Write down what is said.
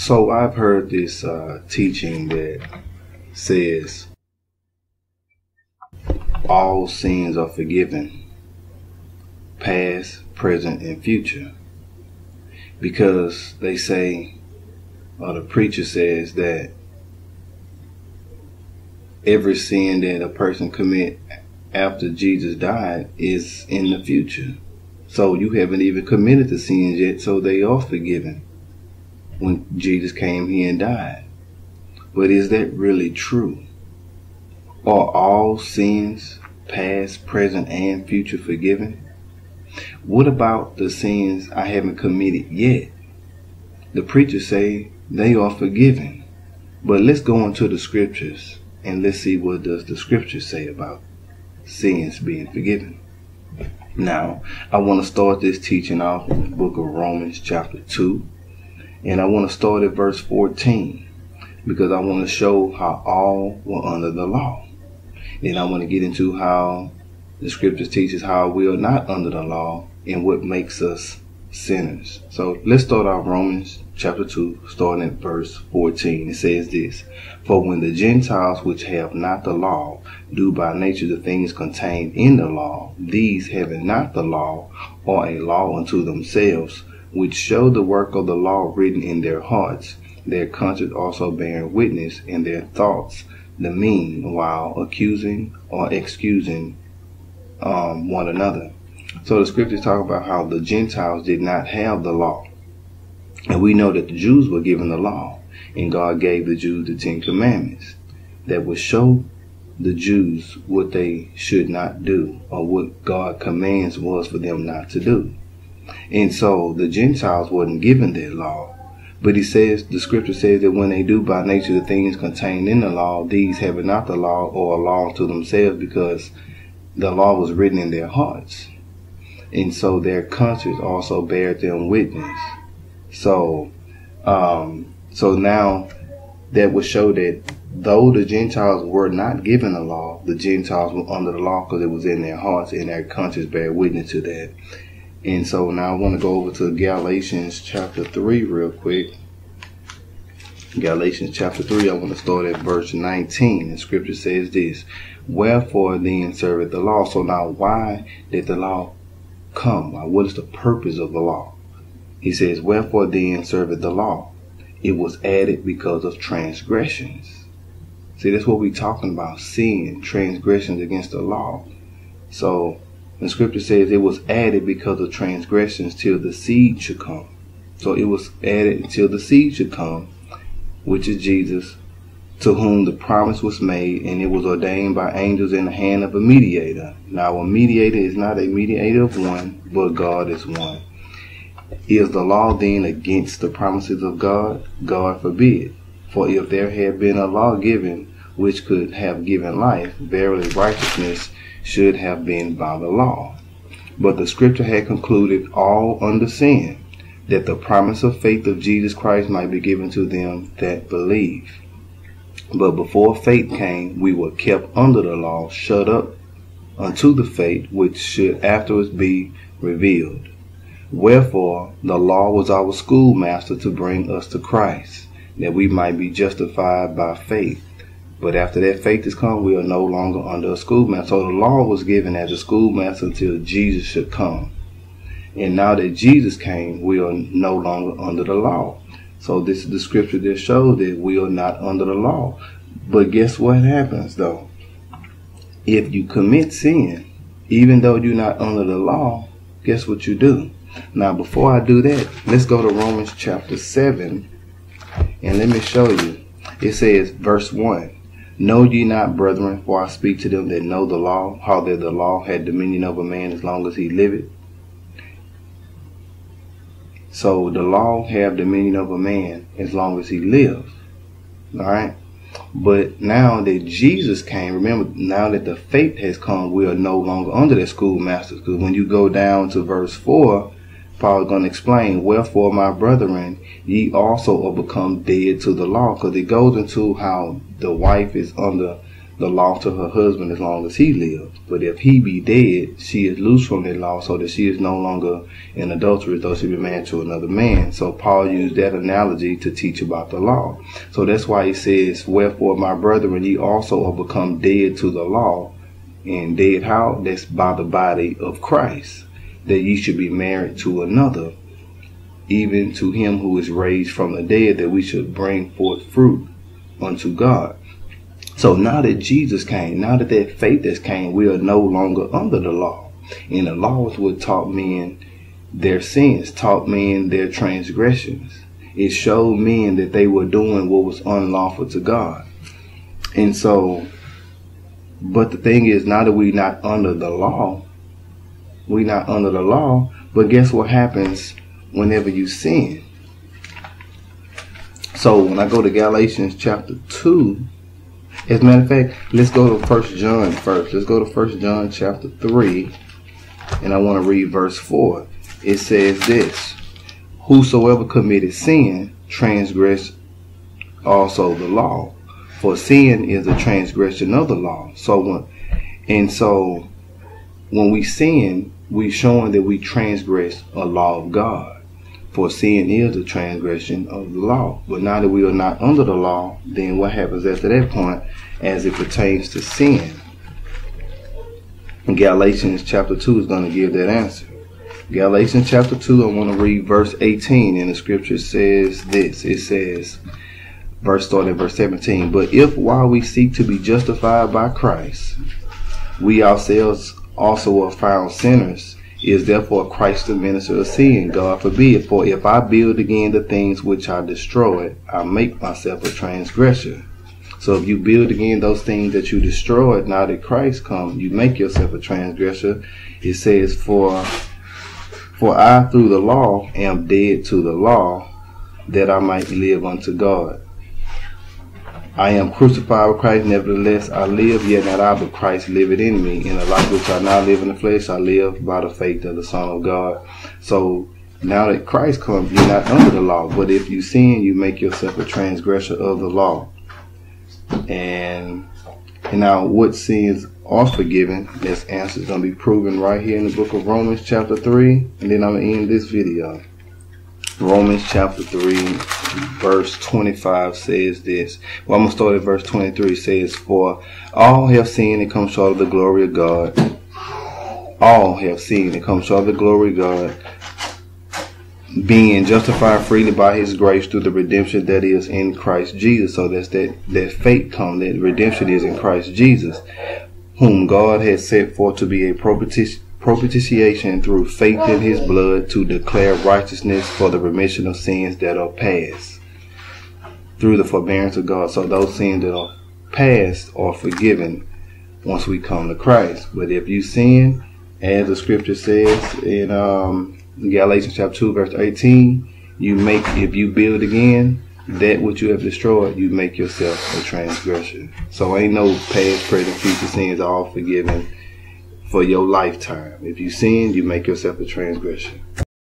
So I've heard this uh, teaching that says all sins are forgiven, past, present, and future. Because they say, or the preacher says that every sin that a person commit after Jesus died is in the future. So you haven't even committed the sins yet, so they are forgiven when Jesus came here and died. But is that really true? Are all sins, past, present, and future, forgiven? What about the sins I haven't committed yet? The preachers say they are forgiven. But let's go into the scriptures and let's see what does the scriptures say about sins being forgiven. Now, I want to start this teaching off in the book of Romans chapter 2 and I want to start at verse 14 because I want to show how all were under the law. Then I want to get into how the scriptures teaches how we are not under the law and what makes us sinners. So let's start off Romans chapter 2, starting at verse 14. It says this For when the Gentiles which have not the law do by nature the things contained in the law, these having not the law are a law unto themselves which show the work of the law written in their hearts, their conscience also bearing witness in their thoughts, the mean while accusing or excusing um, one another. So the scriptures talk about how the Gentiles did not have the law. And we know that the Jews were given the law, and God gave the Jews the Ten Commandments that would show the Jews what they should not do or what God commands was for them not to do. And so the Gentiles wasn't given that law. But he says, the scripture says that when they do by nature the things contained in the law, these have not the law or a law to themselves because the law was written in their hearts. And so their conscience also bear them witness. So, um, so now that would show that though the Gentiles were not given the law, the Gentiles were under the law because it was in their hearts and their conscience bear witness to that. And so now I want to go over to Galatians chapter 3 real quick. Galatians chapter 3, I want to start at verse 19. The scripture says this Wherefore then serveth the law? So now, why did the law come? what is the purpose of the law? He says, Wherefore then serveth the law? It was added because of transgressions. See, that's what we're talking about sin, transgressions against the law. So, the scripture says it was added because of transgressions till the seed should come. So it was added until the seed should come, which is Jesus, to whom the promise was made, and it was ordained by angels in the hand of a mediator. Now, a mediator is not a mediator of one, but God is one. Is the law then against the promises of God? God forbid. For if there had been a law given which could have given life, verily righteousness should have been by the law. But the scripture had concluded all under sin, that the promise of faith of Jesus Christ might be given to them that believe. But before faith came, we were kept under the law, shut up unto the faith which should afterwards be revealed. Wherefore the law was our schoolmaster to bring us to Christ, that we might be justified by faith. But after that faith is come, we are no longer under a schoolmaster. So the law was given as a schoolmaster until Jesus should come. And now that Jesus came, we are no longer under the law. So this is the scripture that shows that we are not under the law. But guess what happens though? If you commit sin, even though you're not under the law, guess what you do? Now before I do that, let's go to Romans chapter 7 and let me show you. It says verse 1 Know ye not, brethren, for I speak to them that know the law, how that the law had dominion over man as long as he liveth? So the law have dominion over man as long as he lives. Alright? But now that Jesus came, remember, now that the faith has come, we are no longer under that schoolmaster. Because when you go down to verse 4, Paul is going to explain, Wherefore, my brethren, ye also are become dead to the law. Because it goes into how the wife is under the law to her husband as long as he lives. But if he be dead, she is loose from the law so that she is no longer in adultery though she be married to another man. So Paul used that analogy to teach about the law. So that's why he says, Wherefore my brethren, ye also are become dead to the law. And dead how? That's by the body of Christ. That ye should be married to another, even to him who is raised from the dead, that we should bring forth fruit unto God. So now that Jesus came, now that that faith has came, we are no longer under the law. And the laws would taught men their sins, taught men their transgressions. It showed men that they were doing what was unlawful to God. And so, but the thing is, now that we're not under the law, we're not under the law, but guess what happens whenever you sin? So when I go to Galatians chapter 2, as a matter of fact, let's go to First John first. Let's go to First John chapter three, and I want to read verse four. It says this: Whosoever committed sin transgressed also the law, for sin is a transgression of the law. So when, and so when we sin, we showing that we transgress a law of God. For sin is a transgression of the law. But now that we are not under the law, then what happens after that point as it pertains to sin? Galatians chapter 2 is going to give that answer. Galatians chapter 2, I want to read verse 18, and the scripture says this. It says, verse starting verse 17, But if while we seek to be justified by Christ, we ourselves also are found sinners, is therefore Christ the minister of sin? God forbid. For if I build again the things which I destroyed, I make myself a transgressor. So if you build again those things that you destroyed, now that Christ come, you make yourself a transgressor. It says, For for I through the law am dead to the law, that I might live unto God. I am crucified with Christ, nevertheless I live, yet not I, but Christ liveth in me. In the life which I now live in the flesh, I live by the faith of the Son of God. So now that Christ comes, you're not under the law. But if you sin, you make yourself a transgressor of the law. And, and now what sins are forgiven, this answer is going to be proven right here in the book of Romans chapter 3. And then I'm going to end this video. Romans chapter 3, verse 25 says this. Well, I'm going to start at verse 23. It says, For all have seen and come short of the glory of God. All have seen and come short of the glory of God, being justified freely by his grace through the redemption that is in Christ Jesus. So that's that, that faith come, that redemption is in Christ Jesus, whom God has set forth to be a propitiation propitiation through faith in his blood to declare righteousness for the remission of sins that are past through the forbearance of God. So those sins that are past are forgiven once we come to Christ. But if you sin, as the scripture says in um, Galatians chapter 2 verse 18, you make, if you build again, that which you have destroyed, you make yourself a transgression. So ain't no past, present, future sins all forgiven for your lifetime. If you sin, you make yourself a transgression.